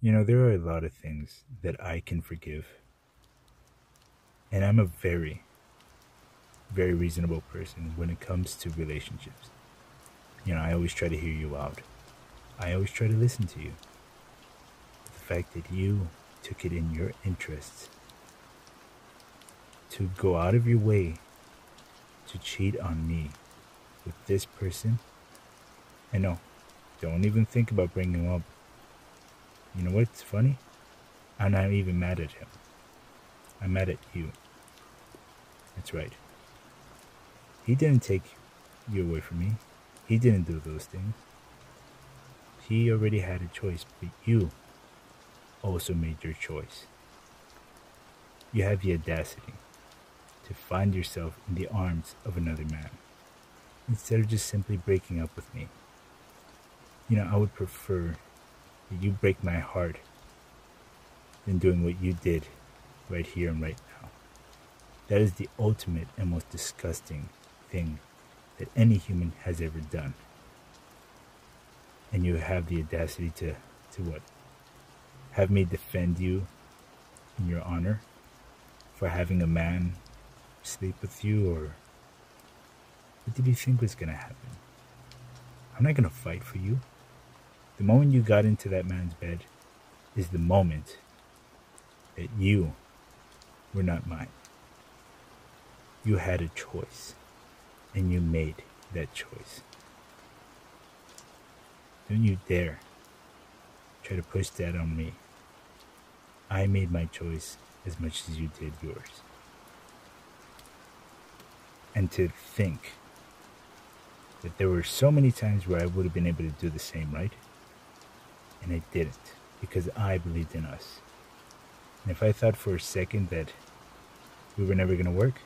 You know, there are a lot of things that I can forgive. And I'm a very, very reasonable person when it comes to relationships. You know, I always try to hear you out. I always try to listen to you. The fact that you took it in your interests to go out of your way to cheat on me with this person, I know. Don't even think about bringing him up. You know what's funny? I'm not even mad at him. I'm mad at you. That's right. He didn't take you away from me. He didn't do those things. He already had a choice, but you also made your choice. You have the audacity to find yourself in the arms of another man instead of just simply breaking up with me. You know, I would prefer you break my heart than doing what you did right here and right now. That is the ultimate and most disgusting thing that any human has ever done. And you have the audacity to, to what? Have me defend you in your honor for having a man sleep with you or what did you think was gonna happen? I'm not gonna fight for you. The moment you got into that man's bed is the moment that you were not mine. You had a choice and you made that choice. Don't you dare try to push that on me. I made my choice as much as you did yours. And to think that there were so many times where I would have been able to do the same, right? And I didn't because I believed in us. And if I thought for a second that we were never going to work,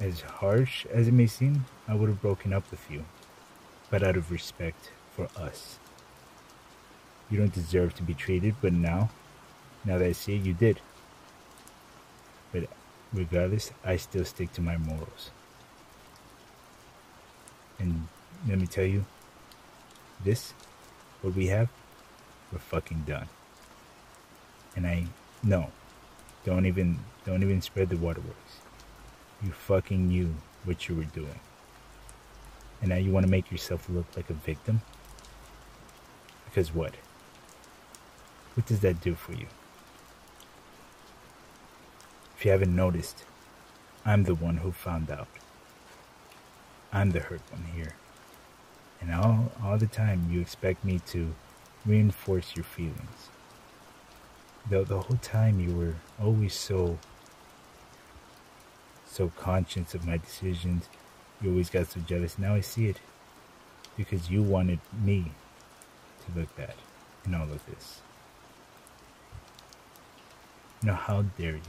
as harsh as it may seem, I would have broken up with you, but out of respect for us. You don't deserve to be treated, but now, now that I see it, you did. But regardless, I still stick to my morals. And let me tell you, this, what we have, we're fucking done. And I, no, don't even, don't even spread the waterworks. You fucking knew what you were doing. And now you want to make yourself look like a victim? Because what? What does that do for you? If you haven't noticed, I'm the one who found out. I'm the hurt one here. And all, all the time you expect me to reinforce your feelings. The, the whole time you were always so, so conscious of my decisions. You always got so jealous. Now I see it. Because you wanted me to look bad in all of this. Now how dare you?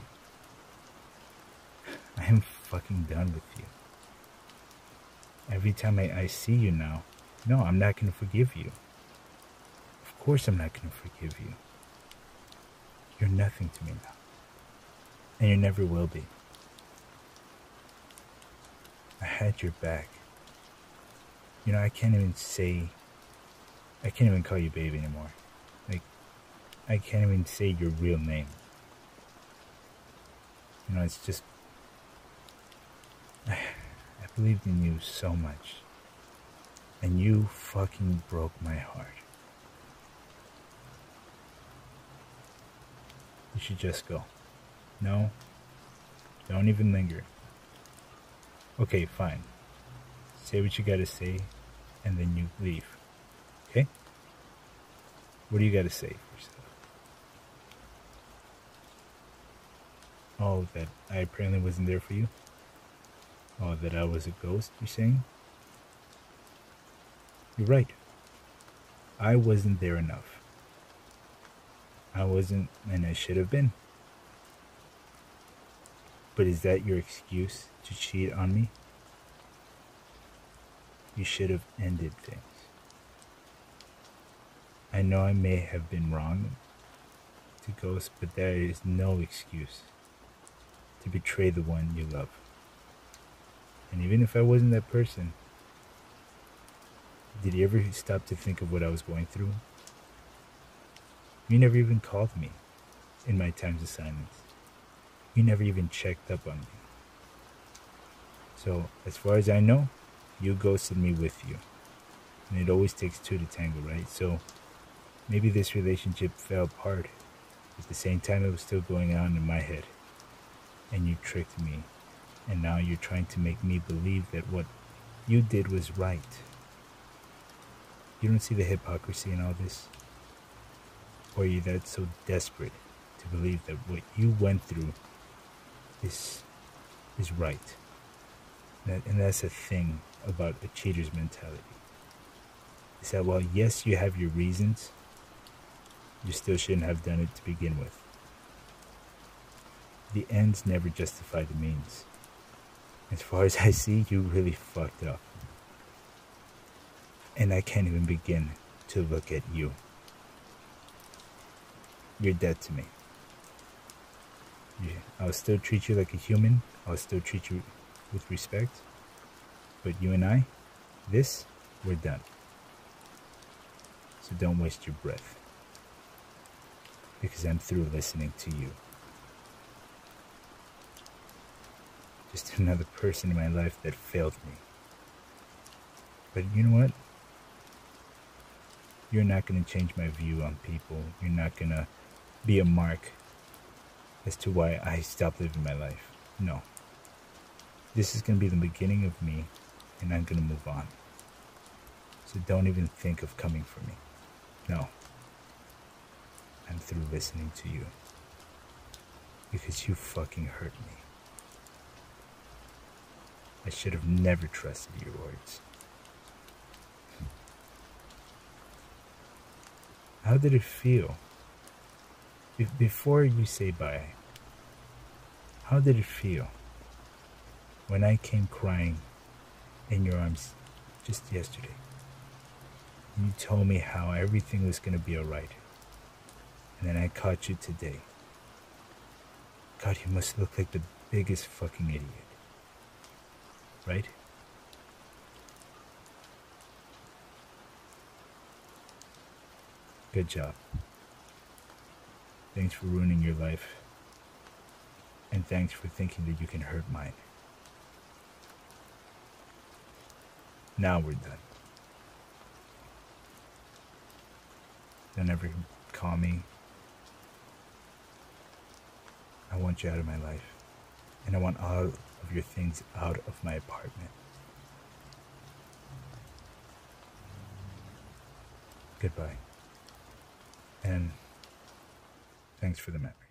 I am fucking done with you. Every time I, I see you now, no, I'm not going to forgive you. Of course, I'm not going to forgive you. You're nothing to me now. And you never will be. I had your back. You know, I can't even say, I can't even call you baby anymore. Like, I can't even say your real name. You know, it's just, I, believed in you so much. And you fucking broke my heart. You should just go. No, don't even linger. Okay, fine. Say what you gotta say, and then you leave. Okay? What do you gotta say for yourself? Oh, that I apparently wasn't there for you? Oh, that I was a ghost, you're saying? You're right. I wasn't there enough. I wasn't, and I should have been. But is that your excuse to cheat on me? You should have ended things. I know I may have been wrong to Ghost, but there is no excuse to betray the one you love. And even if I wasn't that person, did you ever stop to think of what I was going through? You never even called me in my times of silence. You never even checked up on me. So, as far as I know, you ghosted me with you. And it always takes two to tango, right? So, maybe this relationship fell apart. At the same time, it was still going on in my head. And you tricked me. And now you're trying to make me believe that what you did was right. You don't see the hypocrisy in all this? Or are you that so desperate to believe that what you went through is is right? That, and that's a thing about a cheater's mentality. Is that while yes you have your reasons, you still shouldn't have done it to begin with. The ends never justify the means. As far as I see, you really fucked up. And I can't even begin to look at you. You're dead to me. Yeah, I'll still treat you like a human. I'll still treat you with respect. But you and I, this, we're done. So don't waste your breath. Because I'm through listening to you. Just another person in my life that failed me. But you know what? You're not going to change my view on people. You're not going to be a mark as to why I stopped living my life. No. This is going to be the beginning of me, and I'm going to move on. So don't even think of coming for me. No. I'm through listening to you. Because you fucking hurt me. I should have never trusted your words. How did it feel? Be- before you say bye, how did it feel when I came crying in your arms just yesterday? You told me how everything was going to be alright. And then I caught you today. God, you must look like the biggest fucking idiot. Right? Good job. Thanks for ruining your life. And thanks for thinking that you can hurt mine. Now we're done. Don't ever call me. I want you out of my life. And I want all of your things out of my apartment. Goodbye. And thanks for the memories.